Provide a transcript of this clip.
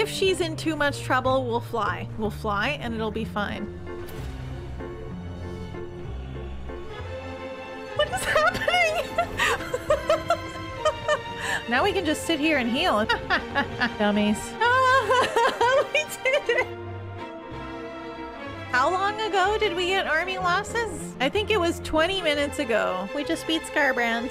if she's in too much trouble, we'll fly. We'll fly and it'll be fine. What is happening? now we can just sit here and heal. Dummies. we did it. How long ago did we get army losses? I think it was 20 minutes ago. We just beat Skarbrand.